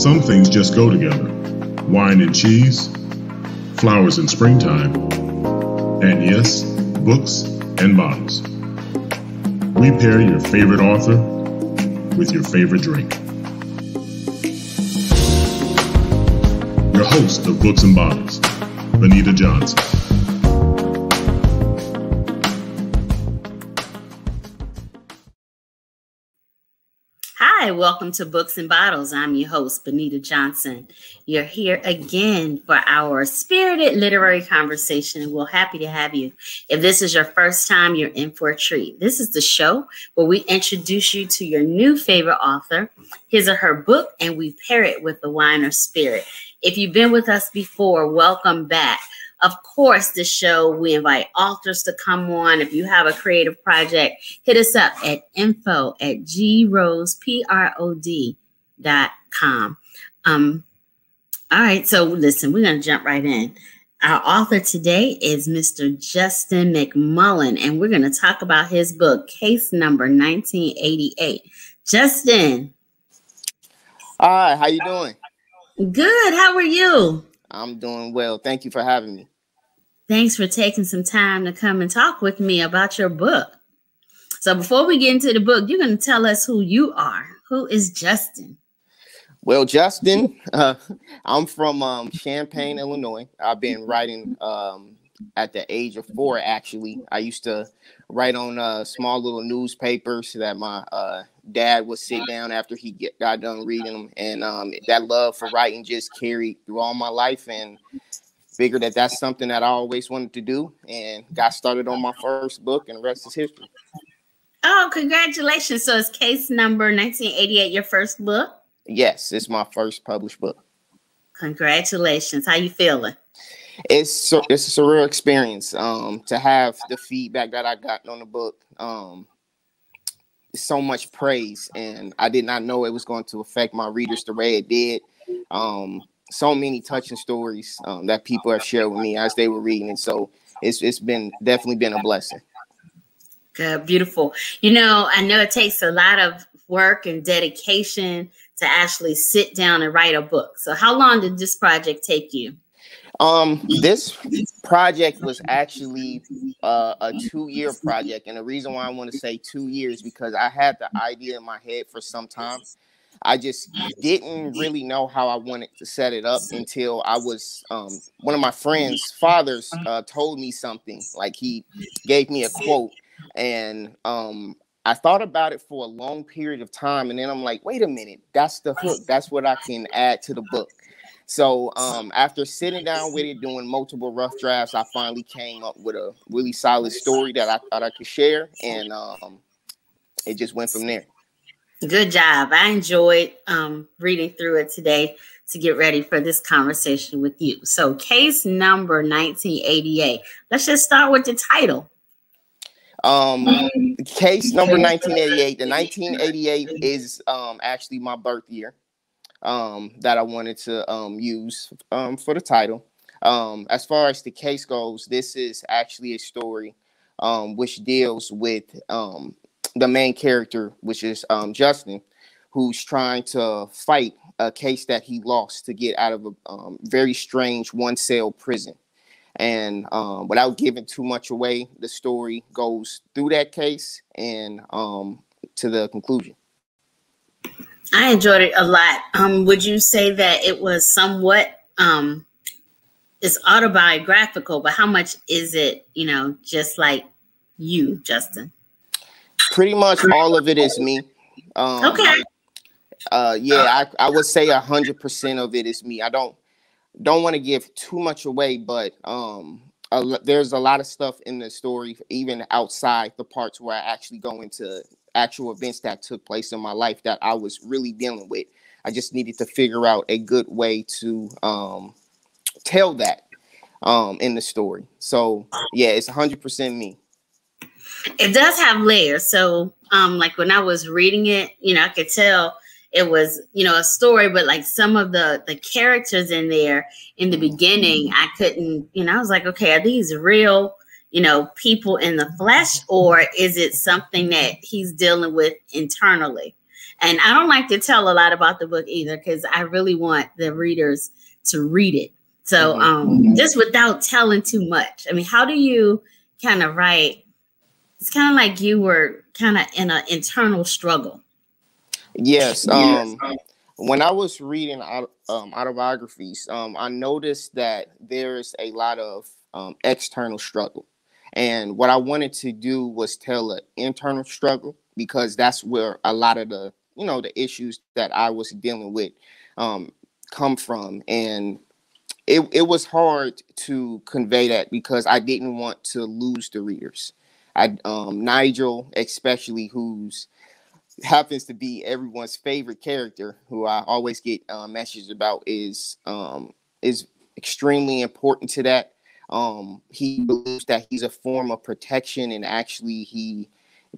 Some things just go together wine and cheese, flowers in springtime, and yes, books and bottles. We pair your favorite author with your favorite drink. Your host of Books and Bottles, Benita Johnson. Hi, welcome to Books and Bottles. I'm your host, Benita Johnson. You're here again for our spirited literary conversation, we're happy to have you. If this is your first time, you're in for a treat. This is the show where we introduce you to your new favorite author, his or her book, and we pair it with the wine or spirit. If you've been with us before, welcome back. Of course, the show, we invite authors to come on. If you have a creative project, hit us up at info at com. Um, all right, so listen, we're going to jump right in. Our author today is Mr. Justin McMullen, and we're going to talk about his book, Case Number 1988. Justin. Hi, how you doing? Good. How are you? I'm doing well. Thank you for having me. Thanks for taking some time to come and talk with me about your book. So, before we get into the book, you're going to tell us who you are. Who is Justin? Well, Justin, uh, I'm from um, Champaign, Illinois. I've been writing um, at the age of four, actually. I used to write on uh, small little newspapers that my uh, dad would sit down after he get, got done reading them. And um, that love for writing just carried through all my life. And figured that that's something that I always wanted to do and got started on my first book and the rest is history. Oh, congratulations. So it's case number 1988, your first book? Yes, it's my first published book. Congratulations. How you feeling? It's it's a surreal experience um, to have the feedback that I got on the book. Um, so much praise, and I did not know it was going to affect my readers the way it did. Um, so many touching stories um, that people have shared with me as they were reading, and so it's it's been definitely been a blessing. Good, beautiful. You know, I know it takes a lot of work and dedication to actually sit down and write a book. So, how long did this project take you? Um, this project was actually uh, a two-year project, and the reason why I want to say two years because I had the idea in my head for some time, I just didn't really know how I wanted to set it up until I was um, one of my friends' fathers uh, told me something. Like he gave me a quote, and um, I thought about it for a long period of time, and then I'm like, wait a minute, that's the hook. That's what I can add to the book. So um, after sitting down with it, doing multiple rough drafts, I finally came up with a really solid story that I thought I could share, and um, it just went from there. Good job. I enjoyed um, reading through it today to get ready for this conversation with you. So, case number 1988. Let's just start with the title. Um, case number 1988. The 1988 is um, actually my birth year um, that I wanted to um, use um, for the title. Um, as far as the case goes, this is actually a story um, which deals with um, the main character, which is um, Justin, who's trying to fight a case that he lost to get out of a um, very strange one cell prison. And um, without giving too much away, the story goes through that case and um, to the conclusion. I enjoyed it a lot. Um, would you say that it was somewhat um, it's autobiographical, but how much is it, you know, just like you, Justin? Pretty much all of it is me. Um, okay. Uh, yeah, I, I would say a hundred percent of it is me. I don't don't want to give too much away, but um, a, there's a lot of stuff in the story, even outside the parts where I actually go into actual events that took place in my life that I was really dealing with. I just needed to figure out a good way to um, tell that um, in the story. So yeah, it's 100% me it does have layers. So, um, like when I was reading it, you know, I could tell it was, you know, a story, but like some of the the characters in there in the beginning, I couldn't, you know, I was like, okay, are these real, you know, people in the flesh, or is it something that he's dealing with internally? And I don't like to tell a lot about the book either because I really want the readers to read it. So mm-hmm. um, just without telling too much. I mean, how do you kind of write? It's kind of like you were kind of in an internal struggle. Yes. Um, when I was reading um, autobiographies, um, I noticed that there's a lot of um, external struggle. And what I wanted to do was tell an internal struggle because that's where a lot of the, you know, the issues that I was dealing with um, come from. And it, it was hard to convey that because I didn't want to lose the readers. I um, Nigel, especially who's happens to be everyone's favorite character, who I always get uh, messages about, is um, is extremely important to that. Um, he believes that he's a form of protection, and actually he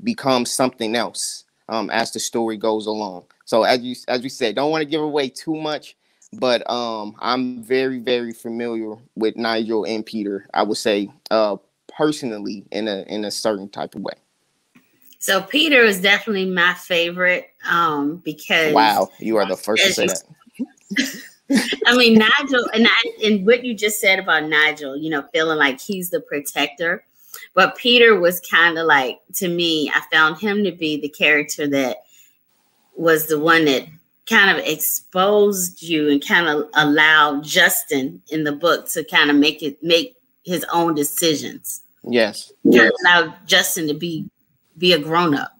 becomes something else um, as the story goes along. So as you as we said, don't want to give away too much, but um, I'm very very familiar with Nigel and Peter. I would say uh, personally in a in a certain type of way. So Peter is definitely my favorite um, because wow, you are the first to say that. I mean Nigel and I, and what you just said about Nigel, you know, feeling like he's the protector, but Peter was kind of like to me. I found him to be the character that was the one that kind of exposed you and kind of allowed Justin in the book to kind of make it make his own decisions. Yes. Of allowed Justin to be be a grown up.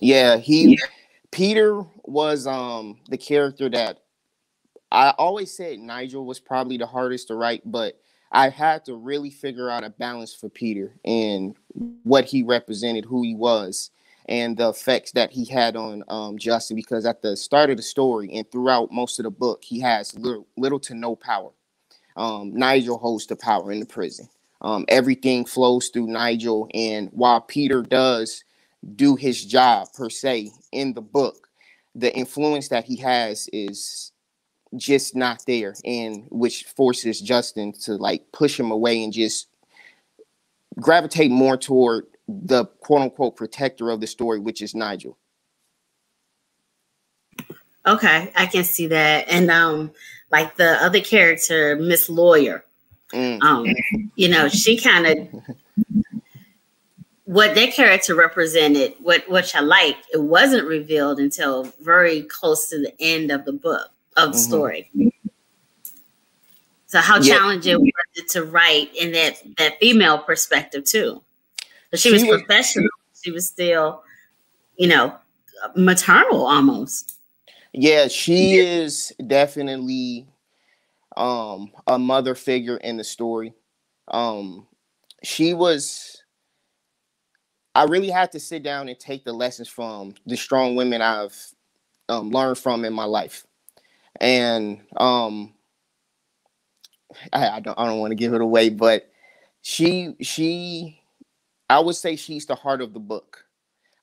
Yeah, he yeah. Peter was um the character that I always said Nigel was probably the hardest to write, but I had to really figure out a balance for Peter and what he represented, who he was, and the effects that he had on um, Justin. Because at the start of the story and throughout most of the book, he has little, little to no power. Um, Nigel holds the power in the prison. Um, everything flows through Nigel, and while Peter does do his job per se in the book, the influence that he has is just not there, and which forces Justin to like push him away and just gravitate more toward the quote unquote protector of the story, which is Nigel. Okay, I can see that. And um, like the other character, Miss Lawyer, Mm. Um, you know, she kind of what that character represented, what which I like, it wasn't revealed until very close to the end of the book of the mm-hmm. story. So how yeah. challenging was it to write in that that female perspective too? But she, she was professional. she was still, you know, maternal almost. Yeah, she is definitely um, a mother figure in the story. Um, she was. I really had to sit down and take the lessons from the strong women I've um, learned from in my life, and um, I, I don't I don't want to give it away, but she she I would say she's the heart of the book.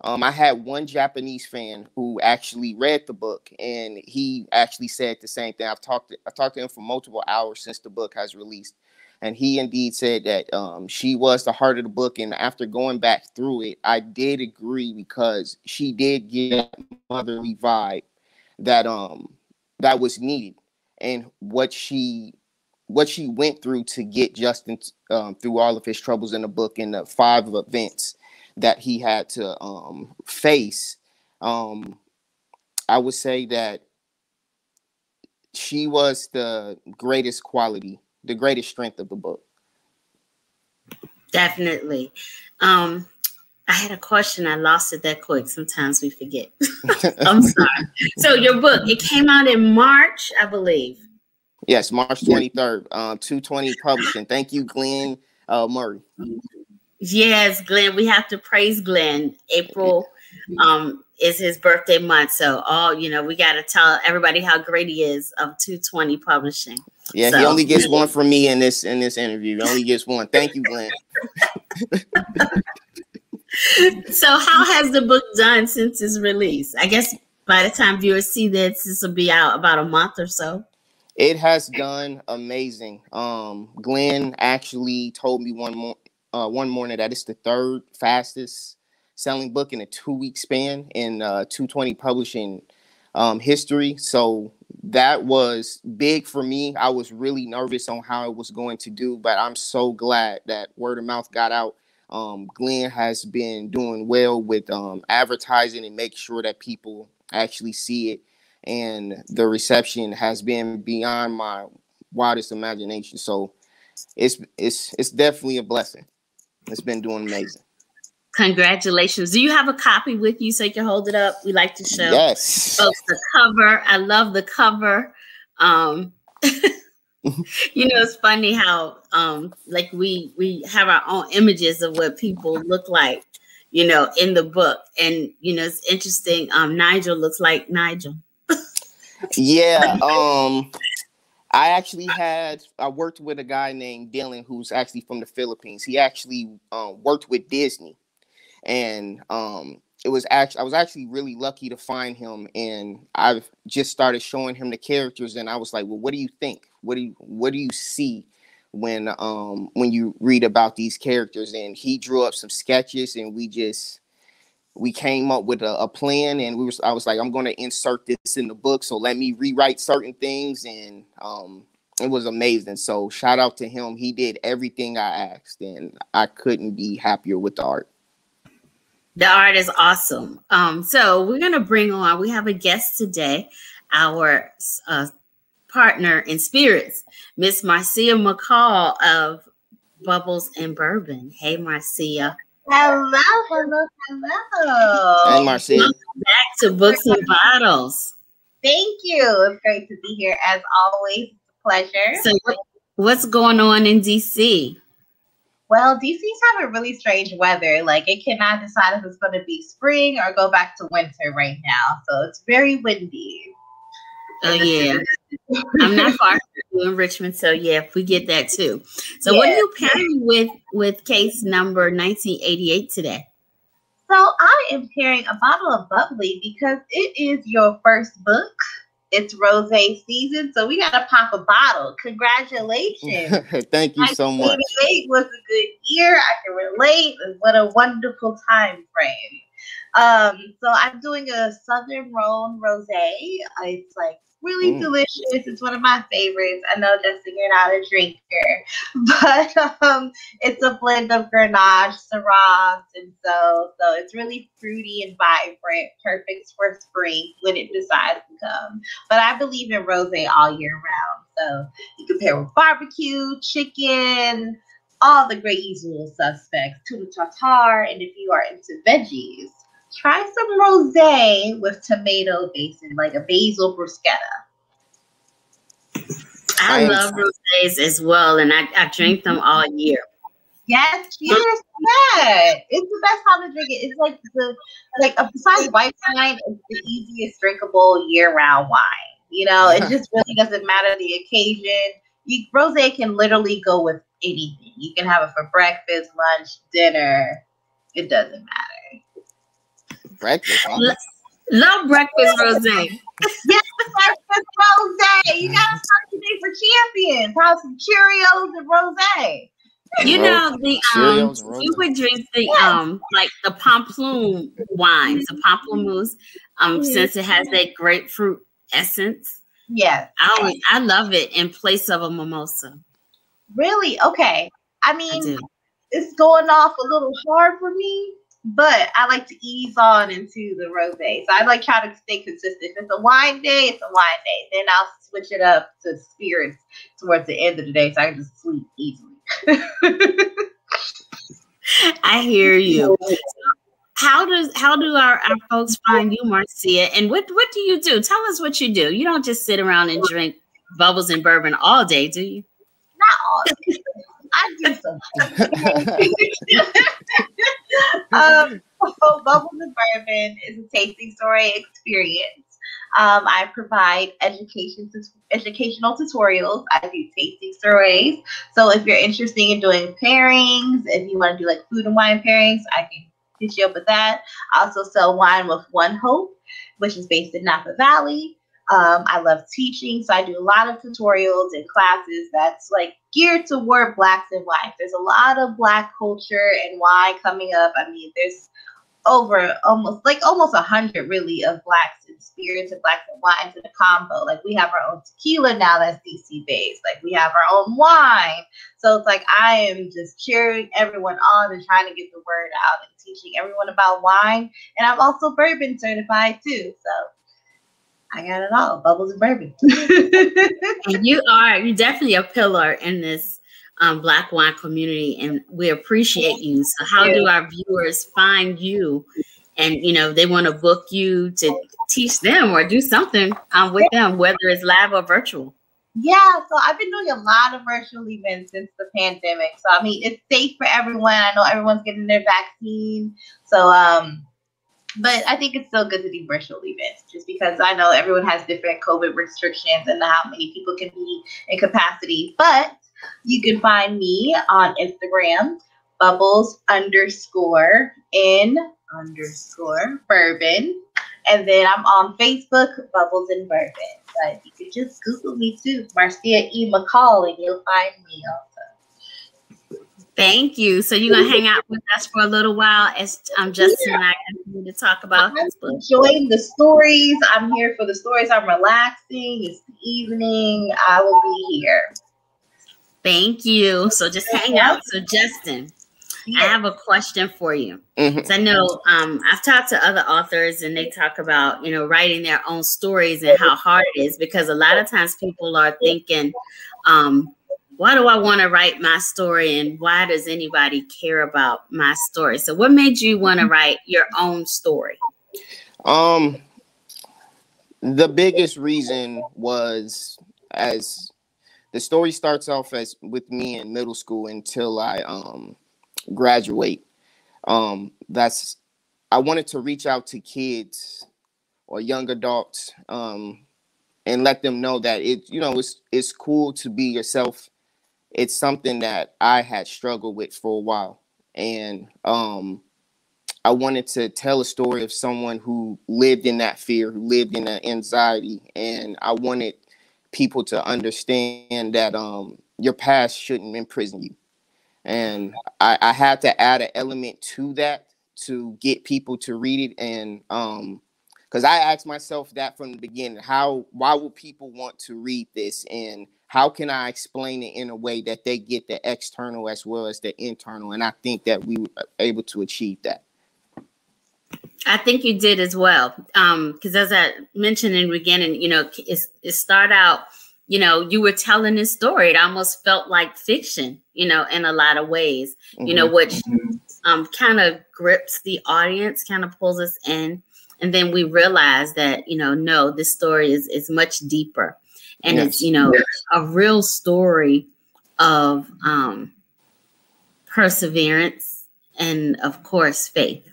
Um, I had one Japanese fan who actually read the book, and he actually said the same thing. I've talked to, I talked to him for multiple hours since the book has released, and he indeed said that um, she was the heart of the book. And after going back through it, I did agree because she did get motherly vibe that um that was needed, and what she what she went through to get Justin um, through all of his troubles in the book in the five events that he had to um, face, um, I would say that she was the greatest quality, the greatest strength of the book. Definitely. Um, I had a question. I lost it that quick. Sometimes we forget. I'm sorry. So your book, it came out in March, I believe. Yes, March 23rd, uh, 220 Publishing. Thank you, Glenn uh, Murray. Yes, Glenn. We have to praise Glenn. April um, is his birthday month, so all you know, we got to tell everybody how great he is of 220 Publishing. Yeah, so. he only gets one from me in this in this interview. He only gets one. Thank you, Glenn. so, how has the book done since its release? I guess by the time viewers see this, this will be out about a month or so. It has done amazing. Um, Glenn actually told me one more uh, one morning that it's the third fastest selling book in a two week span in uh, 220 publishing um, history. So that was big for me. I was really nervous on how it was going to do, but I'm so glad that word of mouth got out. Um, Glenn has been doing well with um, advertising and make sure that people actually see it. And the reception has been beyond my wildest imagination. So it's it's it's definitely a blessing. It's been doing amazing. Congratulations. Do you have a copy with you so you can hold it up? We like to show yes. folks the cover. I love the cover. Um, you know, it's funny how um like we we have our own images of what people look like, you know, in the book. And you know, it's interesting. Um, Nigel looks like Nigel. yeah. Um I actually had I worked with a guy named Dylan who's actually from the Philippines. He actually um, worked with Disney and um, it was actually I was actually really lucky to find him, and I've just started showing him the characters, and I was like, well, what do you think? What do you what do you see? when um when you read about these characters and he drew up some sketches and we just we came up with a, a plan and we was I was like I'm going to insert this in the book so let me rewrite certain things and um it was amazing so shout out to him he did everything I asked and I couldn't be happier with the art the art is awesome. Um, so we're gonna bring on. We have a guest today, our uh, partner in spirits, Miss Marcia McCall of Bubbles and Bourbon. Hey, Marcia. Hello, hello, hello. Hey, Marcia. Welcome back to Books and Bottles. Thank you. It's great to be here as always. pleasure. So, what's going on in DC? Well, DC's having really strange weather. Like it cannot decide if it's going to be spring or go back to winter right now. So it's very windy. Oh yeah, I'm not far from you in Richmond, so yeah, if we get that too. So yeah. what are you pairing with with case number 1988 today? So I am pairing a bottle of bubbly because it is your first book it's rose season, so we gotta pop a bottle. Congratulations! Thank you so much. Eight was a good year. I can relate. What a wonderful time frame. Um, so I'm doing a Southern Rhone Rosé. It's like really mm. delicious. It's one of my favorites. I know, Justin, you're not a drinker, but um, it's a blend of Grenache, Syrah, and so so it's really fruity and vibrant, perfect for spring when it decides to come. But I believe in rosé all year round, so you can pair with barbecue, chicken. All the great usual suspects, tuna tartare, and if you are into veggies, try some rosé with tomato basin, like a basil bruschetta. I, I love rosés as well, and I, I drink them all year. Yes, cheers to that. It's the best time to drink it. It's like the like uh, besides white wine, it's the easiest drinkable year-round wine. You know, it just really doesn't matter the occasion. You, rosé can literally go with anything. You can have it for breakfast, lunch, dinner. It doesn't matter breakfast. Huh? Love breakfast rosé. yes, breakfast rosé. You gotta start today for champions. Have some Cheerios and rosé. You know the um, you would drink the um like the pamplemousse wines, the pamplemousse, um, mm-hmm. since it has that grapefruit essence. Yeah, I always I love it in place of a mimosa. Really? Okay. I mean, I it's going off a little hard for me but I like to ease on into the rosé. So I like try to stay consistent. If it's a wine day, it's a wine day. Then I'll switch it up to spirits towards the end of the day so I can just sleep easily. I hear you. How does how do our, our folks find you, Marcia? And what what do you do? Tell us what you do. You don't just sit around and drink bubbles and bourbon all day, do you? Not all day. I do something. um, so Bubbles and Bourbon is a tasting story experience. Um, I provide education educational tutorials. I do tasting stories. So if you're interested in doing pairings, if you want to do like food and wine pairings, I can hit you up with that. I also sell wine with One Hope, which is based in Napa Valley. Um, I love teaching, so I do a lot of tutorials and classes that's like geared toward blacks and whites. There's a lot of black culture and why coming up. I mean, there's over almost like almost a hundred really of blacks and spirits and blacks and wines in a combo. Like we have our own tequila now that's DC based. Like we have our own wine. So it's like I am just cheering everyone on and trying to get the word out and teaching everyone about wine. And I'm also bourbon certified too. So I got it all, bubbles and bourbon. you are you definitely a pillar in this um, Black wine community, and we appreciate you. So, how yeah. do our viewers find you? And you know, they want to book you to teach them or do something um, with them, whether it's live or virtual. Yeah, so I've been doing a lot of virtual events since the pandemic. So I mean, it's safe for everyone. I know everyone's getting their vaccine. So um but I think it's still good to do virtual events just because I know everyone has different COVID restrictions and how many people can be in capacity. But you can find me on Instagram, bubbles underscore in underscore bourbon. And then I'm on Facebook, Bubbles and Bourbon. But you can just Google me too, Marcia E. McCall, and you'll find me also. Thank you. So you're gonna hang out with us for a little while as um, Justin yeah. and I continue to talk about I'm Enjoying the stories. I'm here for the stories. I'm relaxing. It's the evening. I will be here. Thank you. So just hang out. So Justin, I have a question for you. Mm-hmm. I know um, I've talked to other authors and they talk about, you know, writing their own stories and how hard it is because a lot of times people are thinking, um, why do I want to write my story and why does anybody care about my story? So what made you want to mm-hmm. write your own story? Um the biggest reason was as the story starts off as with me in middle school until I um graduate. Um that's I wanted to reach out to kids or young adults um and let them know that it you know it's it's cool to be yourself. It's something that I had struggled with for a while and um I wanted to tell a story of someone who lived in that fear, who lived in that anxiety, and I wanted people to understand that um, your past shouldn't imprison you. And I, I had to add an element to that to get people to read it. And um, because I asked myself that from the beginning, how why would people want to read this? And how can I explain it in a way that they get the external as well as the internal? And I think that we were able to achieve that. I think you did as well. Um, because as I mentioned in the beginning, you know, it, it start out, you know, you were telling this story. It almost felt like fiction, you know, in a lot of ways, you know, mm-hmm. which mm-hmm. um kind of grips the audience, kind of pulls us in. And then we realize that, you know, no, this story is is much deeper. And yes. it's, you know, yes. a real story of um perseverance and of course faith.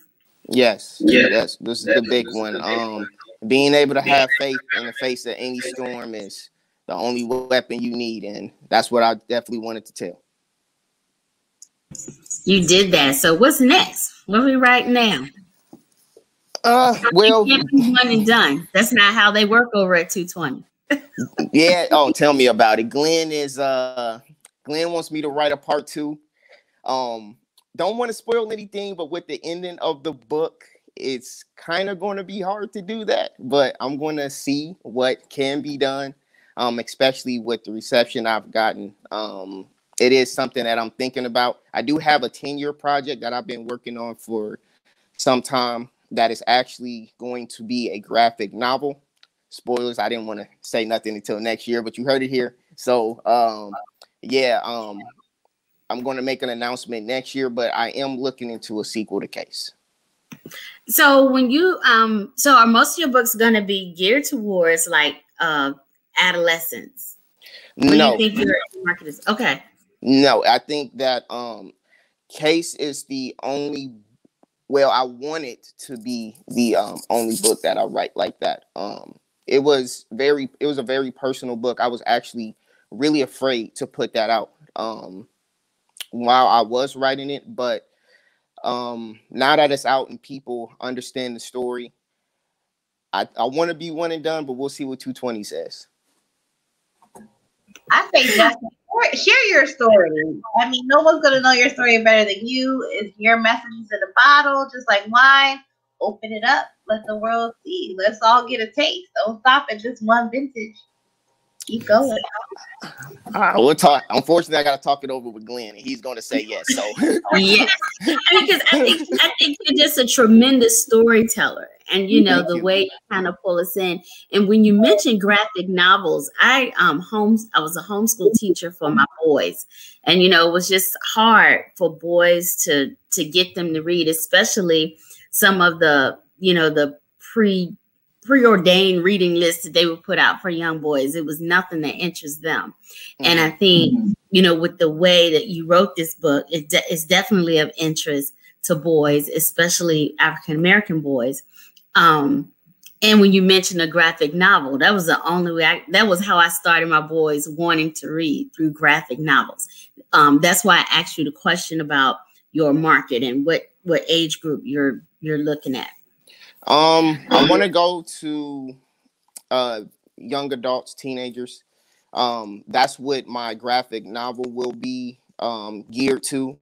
Yes, yeah. yes, this is the big one. Um, being able to have faith in the face of any storm is the only weapon you need, and that's what I definitely wanted to tell. You did that. So what's next? What are we writing now? Uh, well, one and done. That's not how they work over at 220. Yeah. Oh, tell me about it. Glenn is uh, Glenn wants me to write a part two. Um, don't want to spoil anything, but with the ending of the book, it's kind of going to be hard to do that. But I'm going to see what can be done, um, especially with the reception I've gotten. Um, it is something that I'm thinking about. I do have a 10 year project that I've been working on for some time that is actually going to be a graphic novel. Spoilers, I didn't want to say nothing until next year, but you heard it here. So, um, yeah, um, I'm going to make an announcement next year, but I am looking into a sequel to Case. So when you um so are most of your books going to be geared towards like uh adolescents? When no. You think your market is okay. No, I think that um Case is the only well, I want it to be the um only book that I write like that. Um it was very it was a very personal book. I was actually really afraid to put that out. Um while I was writing it, but um, now that it's out and people understand the story, I, I want to be one and done, but we'll see what 220 says. I say Justin share your story. I mean, no one's gonna know your story better than you. Is your message in a bottle, just like wine. Open it up, let the world see. Let's all get a taste. Don't stop at just one vintage. Keep going. Uh, we'll talk. Unfortunately, I got to talk it over with Glenn, and he's going to say yes. So yes, because I, mean, I think I think you're just a tremendous storyteller, and you know Thank the you. way you kind of pull us in. And when you mentioned graphic novels, I um homes I was a homeschool teacher for my boys, and you know it was just hard for boys to to get them to read, especially some of the you know the pre preordained reading list that they would put out for young boys. It was nothing that interests them. Mm-hmm. And I think, mm-hmm. you know, with the way that you wrote this book, it de- it's definitely of interest to boys, especially African American boys. Um, and when you mentioned a graphic novel, that was the only way I, that was how I started my boys wanting to read through graphic novels. Um, that's why I asked you the question about your market and what what age group you're you're looking at. Um, I want to go to uh young adults, teenagers. Um, that's what my graphic novel will be um geared to.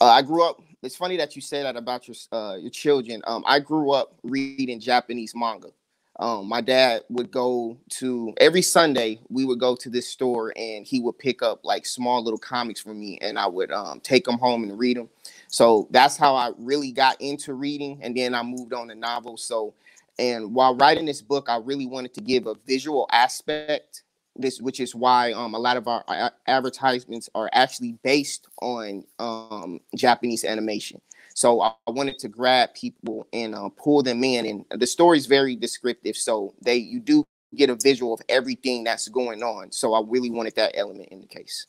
Uh, I grew up. It's funny that you say that about your uh your children. Um, I grew up reading Japanese manga. Um, my dad would go to every Sunday. We would go to this store, and he would pick up like small little comics for me, and I would um, take them home and read them. So that's how I really got into reading, and then I moved on to novels. So, and while writing this book, I really wanted to give a visual aspect. This, which is why um, a lot of our, our advertisements are actually based on um, Japanese animation. So I, wanted to grab people and uh, pull them in, and the story is very descriptive. So they you do get a visual of everything that's going on. So I really wanted that element in the case.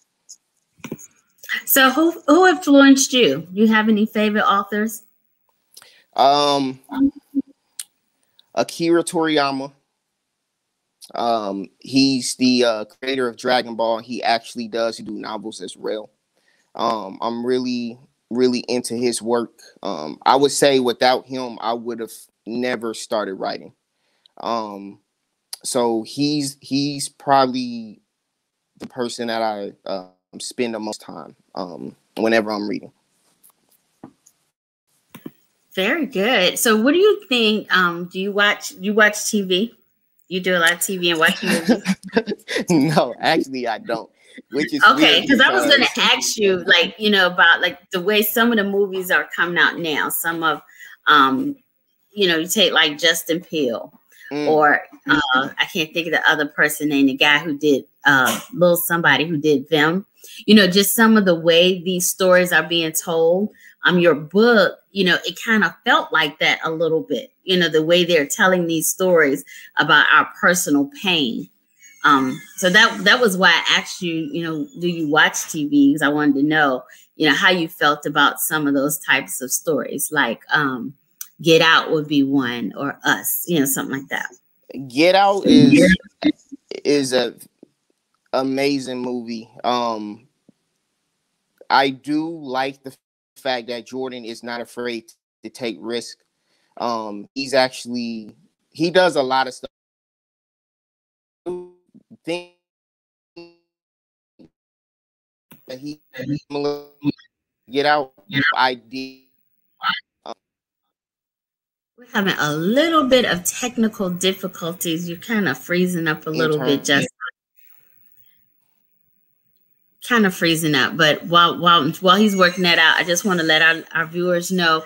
So who who influenced you? Do you have any favorite authors? Um, Akira Toriyama. Um, he's the uh, creator of Dragon Ball. He actually does do novels as well. Um, I'm really really into his work. Um, I would say without him, I would have never started writing. Um, so he's he's probably the person that I uh, spend the most time um, whenever I'm reading. Very good. So, what do you think? Um, do you watch? You watch TV? You do a lot of TV and watch movies? no, actually, I don't which is okay because i was going to ask you like you know about like the way some of the movies are coming out now. Some of um you know you take like justin peele mm. or uh i can't think of the other person name the guy who did uh little somebody who did them you know just some of the way these stories are being told. Um your book you know it kind of felt like that a little bit you know the way they're telling these stories about our personal pain um, so that that was why I asked you, you know, do you watch TV? Because I wanted to know, you know, how you felt about some of those types of stories, like um, Get Out would be one, or Us, you know, something like that. Get Out is is a amazing movie. Um, I do like the fact that Jordan is not afraid to take risk. Um, he's actually he does a lot of stuff think that he get out idea. We're having a little bit of technical difficulties. You're kind of freezing up a little bit, just kind of freezing up. But while while while he's working that out, I just want to let our, our viewers know.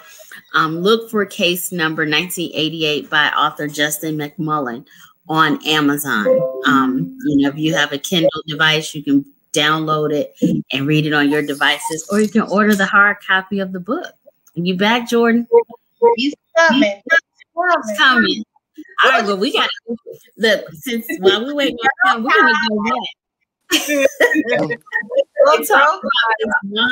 Um, look for case number 1988 by author Justin McMullen on Amazon. Um, you know, if you have a Kindle device, you can download it and read it on your devices, or you can order the hard copy of the book. Are you back, Jordan? He's coming. He's coming. All right, well, we got to look since while we wait, we're gonna go back. Let's talk about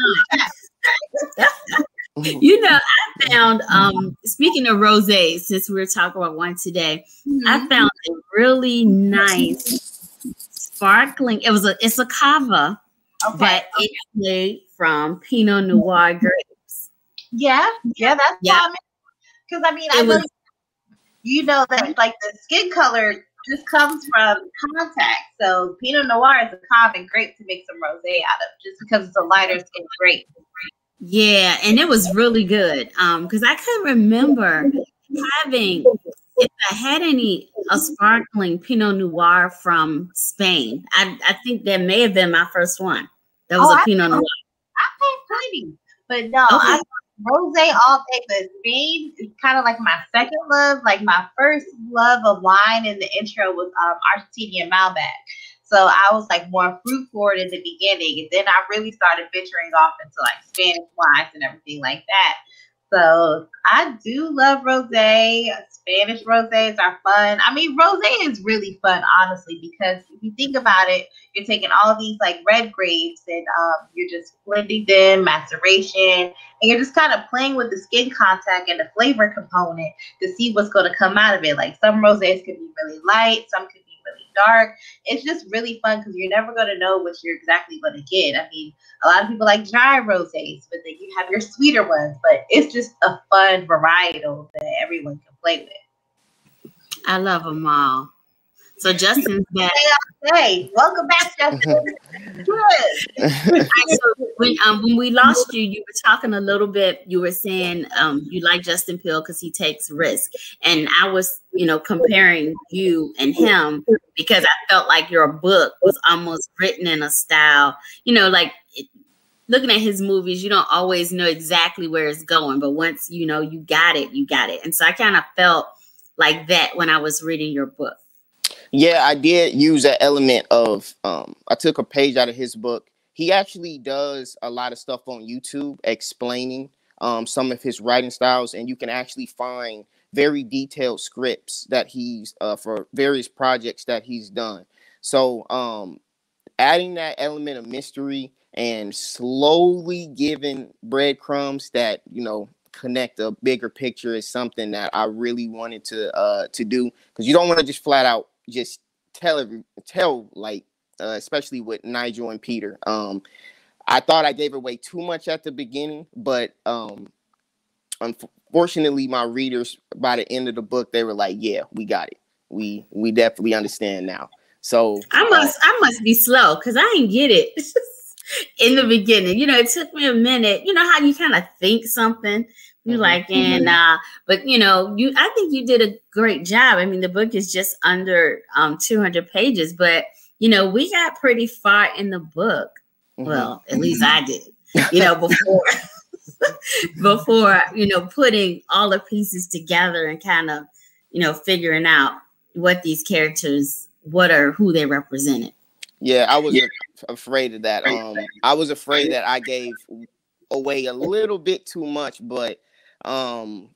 you know, I found um speaking of rosé, since we were talking about one today, mm-hmm. I found a really nice sparkling. It was a it's a cava, okay. but it's made from Pinot Noir grapes. Yeah, yeah, that's yeah. Because I mean, I was, you know that like the skin color just comes from contact. So Pinot Noir is a common grape to make some rosé out of, just because it's a lighter skin grape. Yeah, and it was really good. Um, because I couldn't remember having if I had any a sparkling Pinot Noir from Spain. I, I think that may have been my first one. That was oh, a Pinot Noir. I've had plenty, but no, okay. I rose all day. But Spain is kind of like my second love. Like my first love of wine in the intro was um, Argentinian Malbec. So I was like more fruit forward in the beginning, and then I really started venturing off into like Spanish wines and everything like that. So I do love rosé. Spanish rosés are fun. I mean, rosé is really fun, honestly, because if you think about it, you're taking all these like red grapes and um, you're just blending them, maceration, and you're just kind of playing with the skin contact and the flavor component to see what's going to come out of it. Like some rosés can be really light, some be really dark. It's just really fun because you're never going to know what you're exactly going to get. I mean, a lot of people like dry rosés, but then you have your sweeter ones. But it's just a fun varietal that everyone can play with. I love them all. So Justin's back. Hey, welcome back, Justin. Good. so when um when we lost you, you were talking a little bit. You were saying um you like Justin Peele because he takes risk, and I was you know comparing you and him because I felt like your book was almost written in a style, you know, like it, looking at his movies, you don't always know exactly where it's going, but once you know you got it, you got it. And so I kind of felt like that when I was reading your book. Yeah, I did use that element of um I took a page out of his book. He actually does a lot of stuff on YouTube explaining um some of his writing styles and you can actually find very detailed scripts that he's uh for various projects that he's done. So um adding that element of mystery and slowly giving breadcrumbs that you know connect a bigger picture is something that I really wanted to uh to do because you don't want to just flat out just tell every tell like uh, especially with Nigel and Peter. Um I thought I gave away too much at the beginning, but um unfortunately my readers by the end of the book they were like, "Yeah, we got it. We we definitely understand now." So I must uh, I must be slow because I didn't get it in the beginning. You know, it took me a minute. You know how you kind of think something you mm-hmm. like, and mm-hmm. uh, but you know, you I think you did a great job. I mean, the book is just under um 200 pages, but you know, we got pretty far in the book. Mm-hmm. Well, at least I did. You know, before before you know putting all the pieces together and kind of you know figuring out what these characters what are who they represented. Yeah, I was yeah. afraid of that. Um, I was afraid that I gave away a little bit too much, but um,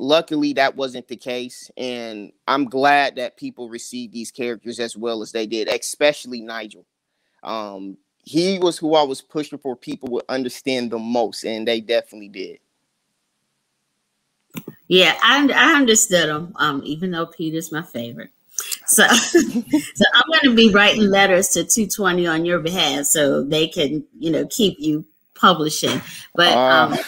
luckily that wasn't the case, and I'm glad that people received these characters as well as they did, especially Nigel. Um, he was who I was pushing for people would understand the most, and they definitely did. Yeah, I, I understood him, um, even though Peter's my favorite. So, so I'm going to be writing letters to 220 on your behalf so they can, you know, keep you publishing. But um,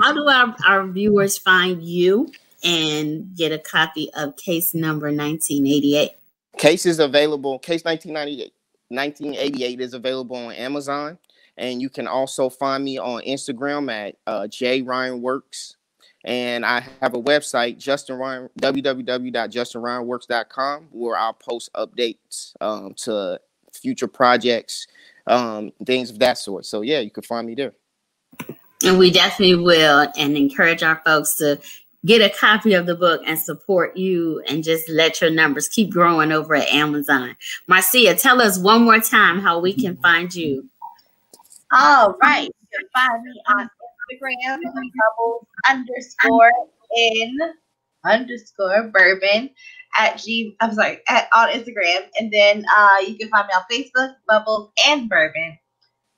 how do our, our viewers find you and get a copy of case number 1988? Case is available. Case 1998. 1988 is available on Amazon. And you can also find me on Instagram at uh, J Ryan Works and I have a website, Justin Ryan, www.justinryanworks.com, where I'll post updates um, to future projects, um, things of that sort. So yeah, you can find me there. And we definitely will, and encourage our folks to get a copy of the book and support you, and just let your numbers keep growing over at Amazon. Marcia, tell us one more time how we can find you. All right, you can find me on Instagram, bubbles underscore in underscore bourbon at G. I'm sorry, at, on Instagram, and then uh, you can find me on Facebook, Bubbles and Bourbon.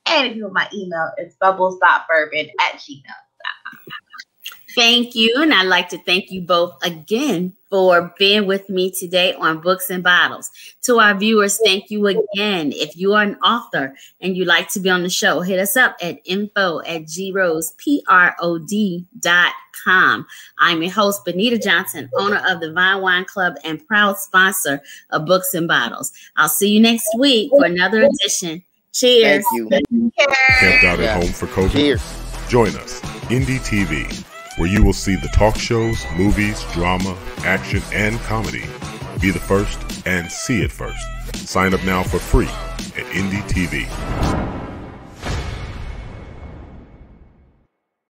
And if you want my email, it's bubbles.bourbon at gmail.com. Thank you. And I'd like to thank you both again for being with me today on Books and Bottles. To our viewers, thank you again. If you are an author and you'd like to be on the show, hit us up at info at com. I'm your host, Benita Johnson, owner of the Vine Wine Club and proud sponsor of Books and Bottles. I'll see you next week for another edition. Cheers. Thank you. Camped out at home for COVID? Cheers. Join us, Indie TV where you will see the talk shows, movies, drama, action, and comedy. Be the first and see it first. Sign up now for free at Indie TV.